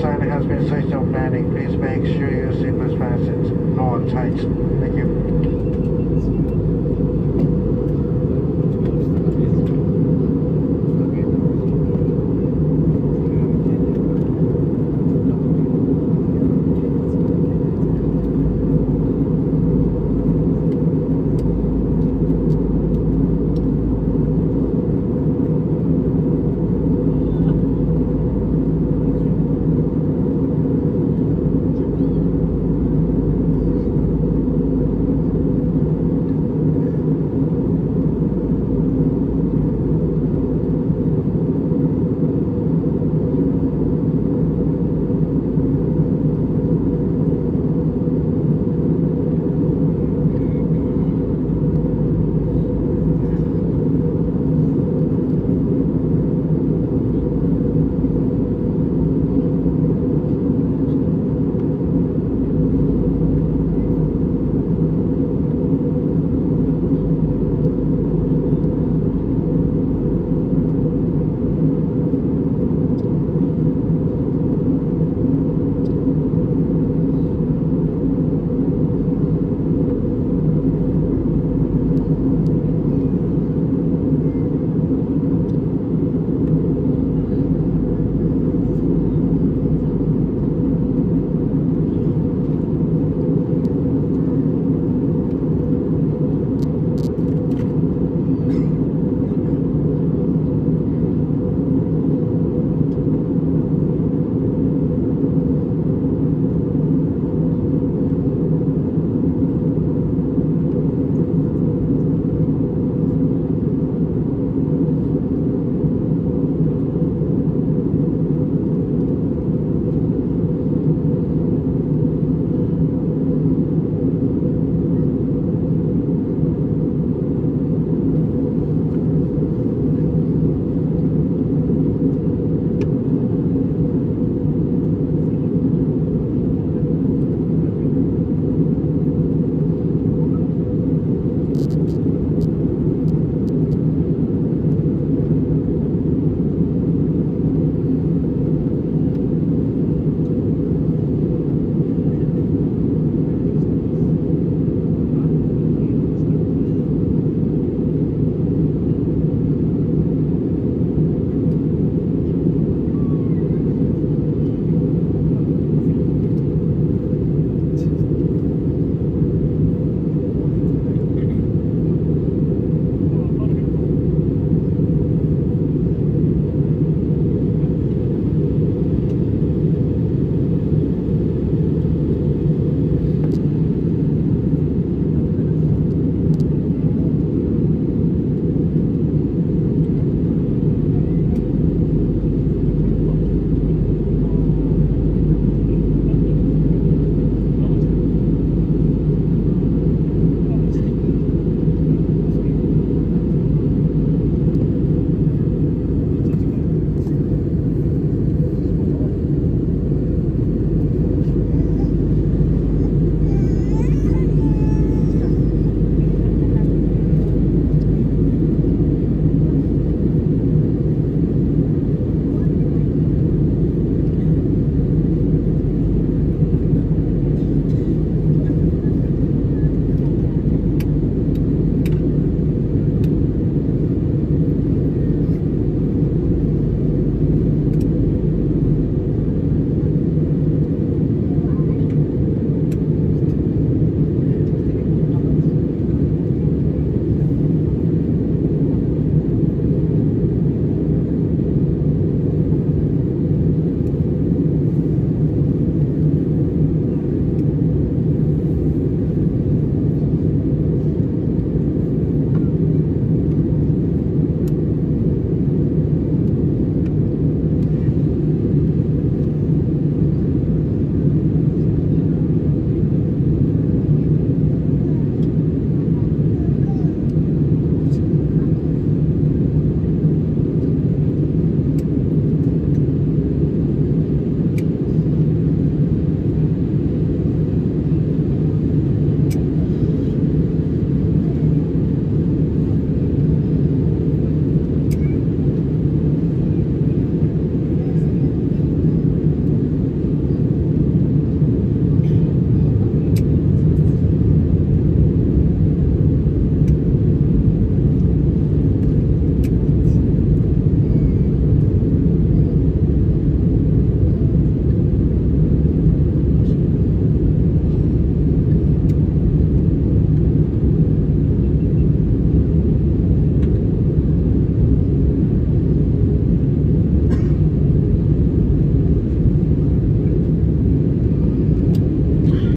sign has been switched on landing. Please make sure your seatbelt fastened on tight. Thank you.